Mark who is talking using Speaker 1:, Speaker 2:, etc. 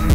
Speaker 1: うん。